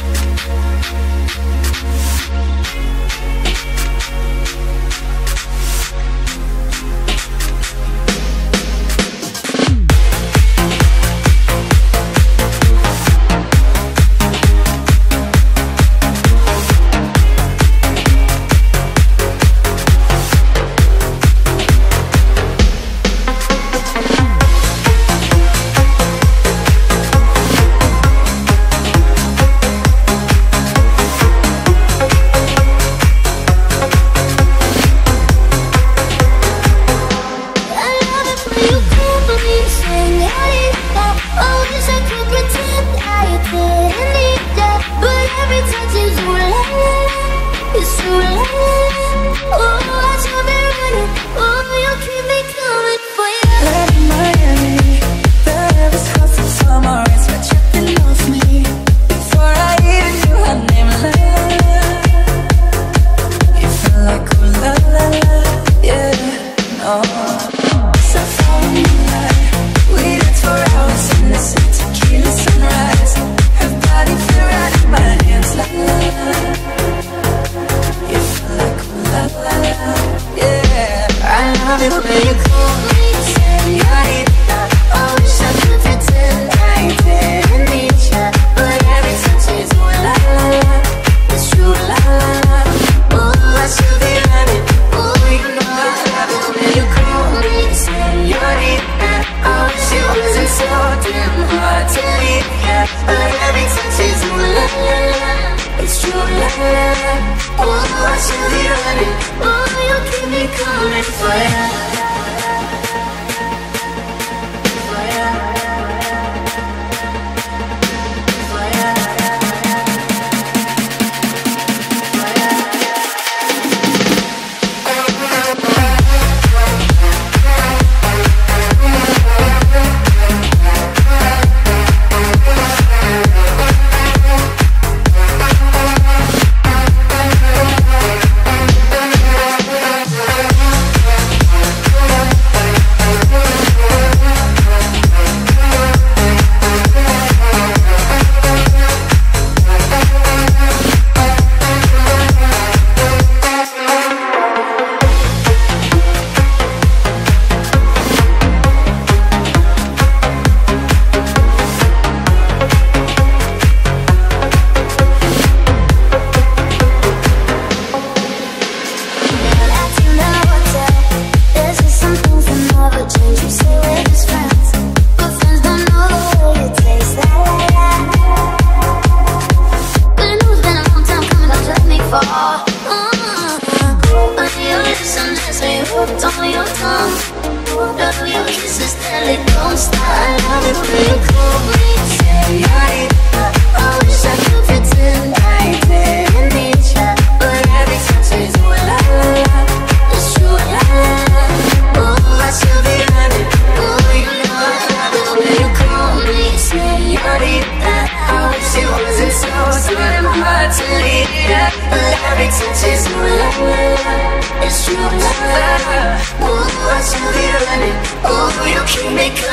Thank you. Oh. To the öyle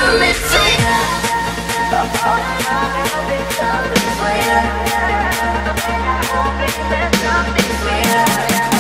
for you.